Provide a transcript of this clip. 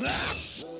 う わ